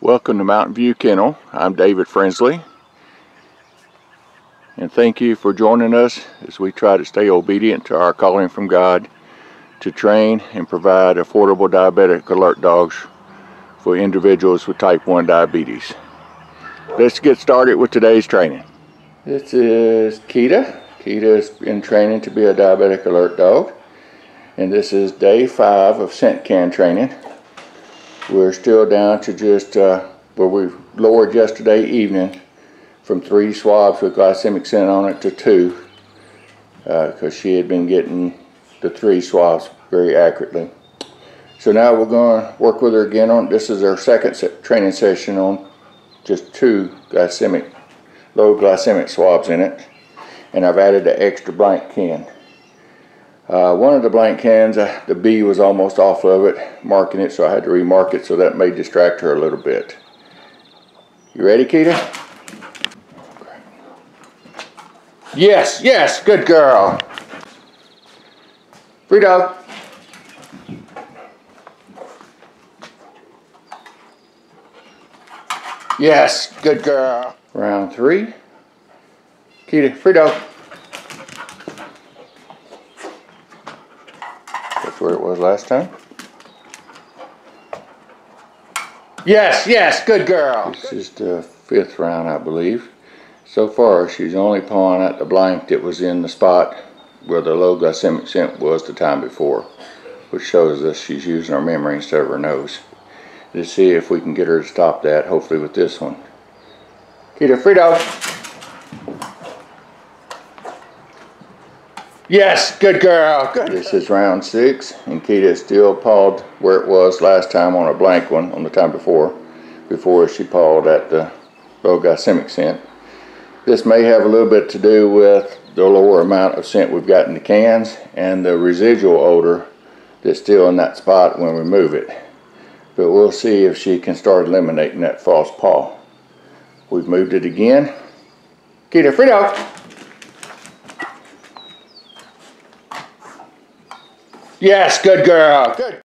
Welcome to Mountain View Kennel. I'm David Frensley. And thank you for joining us as we try to stay obedient to our calling from God to train and provide affordable diabetic alert dogs for individuals with type 1 diabetes. Let's get started with today's training. This is Keta. Keta is in training to be a diabetic alert dog. And this is day five of scent can training. We're still down to just uh, where we lowered yesterday evening from three swabs with glycemic scent on it to two because uh, she had been getting the three swabs very accurately. So now we're going to work with her again on, this is our second se training session on just two glycemic, low glycemic swabs in it. And I've added an extra blank can. Uh, one of the blank cans, uh, the B was almost off of it, marking it, so I had to remark it, so that may distract her a little bit. You ready, Keta? Yes, yes, good girl. Free dog. Yes, good girl. Round three. Keta, free dog. Where it was last time. Yes, yes, good girl. This is the fifth round, I believe. So far, she's only pawing at the blank that was in the spot where the low glycemic scent was the time before, which shows us she's using her memory instead of her nose. Let's see if we can get her to stop that, hopefully with this one. Keta, free Yes, good girl. Good. This is round six, and Keta still pawed where it was last time on a blank one on the time before, before she pawed at the low scent. This may have a little bit to do with the lower amount of scent we've got in the cans and the residual odor that's still in that spot when we move it. But we'll see if she can start eliminating that false paw. We've moved it again. Keta, free dog. Yes, good girl. Good.